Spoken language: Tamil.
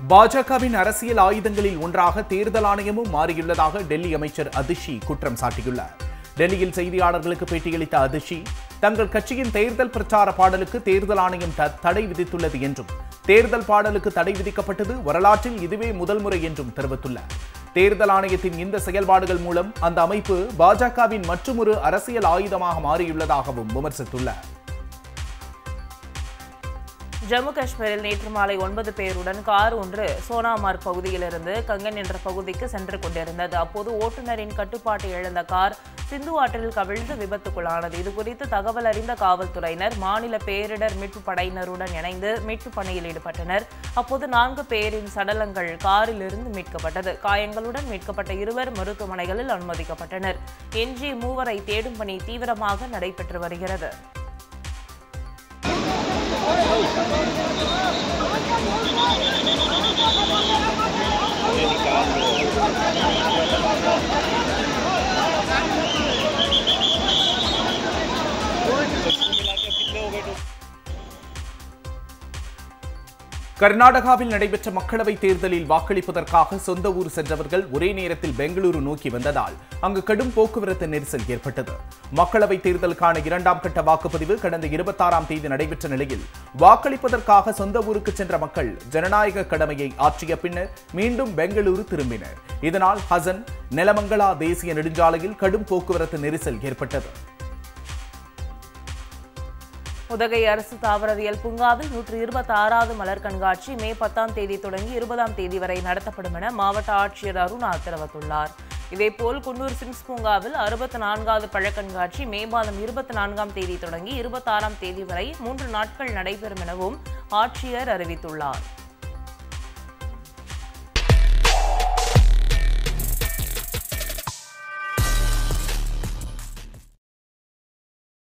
பாஜகவின் அரசியல் ஆயுதங்களில் ஒன்றாக தேர்தல் ஆணையமும் மாறியுள்ளதாக டெல்லி அமைச்சர் அதிஷி குற்றம் சாட்டியுள்ளார். டெல்லியில் செய்தியாளர்களுக்கு பேட்டியளித்த அதிஷி தங்கள் கட்சியின் தேர்தல் பிரச்சார பாடலுக்கு தேர்தல் ஆணையம் தடை விதித்துள்ளது என்றும் தேர்தல் பாடலுக்கு தடை விதிக்கப்பட்டது வரலாற்றில் இதுவே முதல் முறை என்றும் தெரிவித்துள்ளார். தேர்தல் ஆணையத்தின் இந்த செயல்பாடுகள் மூலம் அந்த அமைப்பு பாஜகவின் மற்றுமொரு அரசியல் ஆயுதமாக மாறியுள்ளதாகவும் விமர்சித்துள்ளார். ஜம்மு காஷ்மீரில் நேற்று மாலை ஒன்பது பேருடன் கார் ஒன்று சோனாமார்க் பகுதியிலிருந்து கங்கன் என்ற பகுதிக்கு சென்று கொண்டிருந்தது. அப்போது ஓட்டுநரின் கட்டுப்பாட்டை இழந்த கார் சிந்து ஆற்றில் கவிழ்ந்து விபத்துக்குள்ளானது. இதுகுறித்து தகவல் அறிந்த காவல்துறையினர் மாநில பேரிடர் மீட்பு படையினருடன் இணைந்து மீட்பு பணியில் ஈடுபட்டனர். அப்போது நான்கு பேரின் சடலங்கள் காரிலிருந்து மீட்கப்பட்டது. காயங்களுடன் மீட்கப்பட்ட இருவர் மருத்துவமனைகளில் அனுமதிக்கப்பட்டனர். எஞ்சி மூவரை தேடும் பணி தீவிரமாக நடைபெற்று வருகிறது. கர்நாடகாவில் நடைபெற்ற மக்களவைத் தேர்தலில் வாக்களிப்பதற்காக சொந்த ஊர் சென்றவர்கள் ஒரே நேரத்தில் பெங்களூரு நோக்கி வந்ததால் அங்கு கடும் போக்குவரத்து நெரிசல் ஏற்பட்டது. மக்களவைத் தேர்தலுக்கான இரண்டாம் கட்ட வாக்குப்பதிவு கடந்த இருபத்தாறாம் தேதி நடைபெற்ற நிலையில் வாக்களிப்பதற்காக சொந்த ஊருக்கு சென்ற மக்கள் ஜனநாயக கடமையை ஆற்றிய பின்னர் மீண்டும் பெங்களூரு திரும்பினர். இதனால் ஹசன் நெலமங்கலா தேசிய நெடுஞ்சாலையில் கடும் போக்குவரத்து நெரிசல் ஏற்பட்டது. உதகை அரசு தாவரவியல் பூங்காவில் நூற்று இருபத்தி ஆறாவது மலர் கண்காட்சி மே பத்தாம் தேதி தொடங்கி இருபதாம் தேதி வரை நடத்தப்படும் என மாவட்ட ஆட்சியர் அருணா தெரிவித்துள்ளார். இதேபோல் குன்னூர் சிம்ஸ் பூங்காவில் அறுபத்தி நான்காவது பழக்கண்காட்சி மே மாதம் இருபத்தி நான்காம் தேதி தொடங்கி இருபத்தாறாம் தேதி வரை மூன்று நாட்கள் நடைபெறும் எனவும் ஆட்சியர் அறிவித்துள்ளார்.